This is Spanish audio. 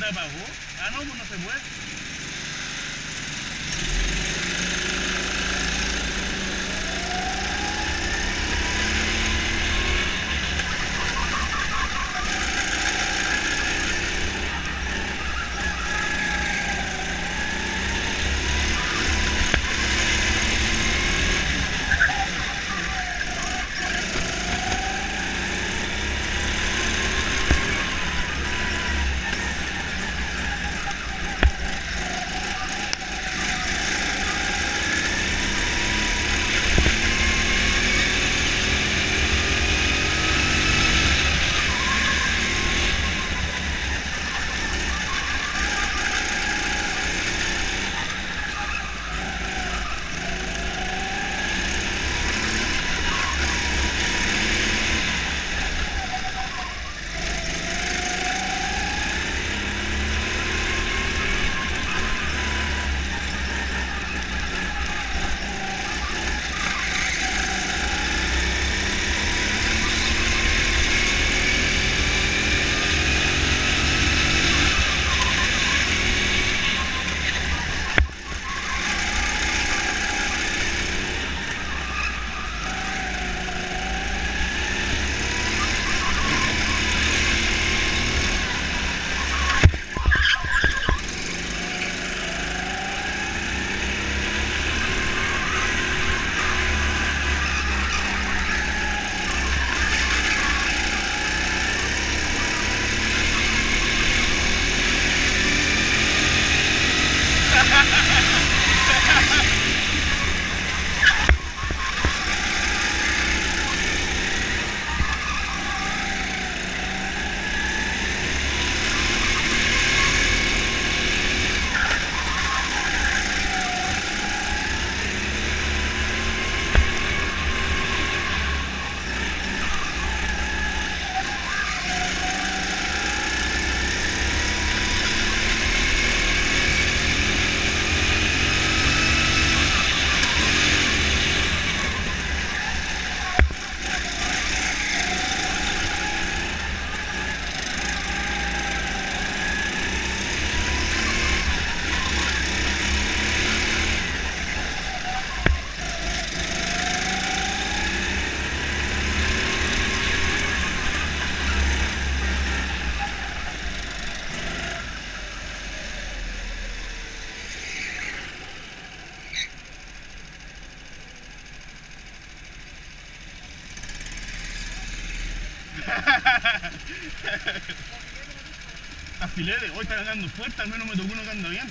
¿Se te apagó? Ah, no, pues no se puede. Afilete, hoy está cagando fuerte, al menos me tocó uno que anda bien.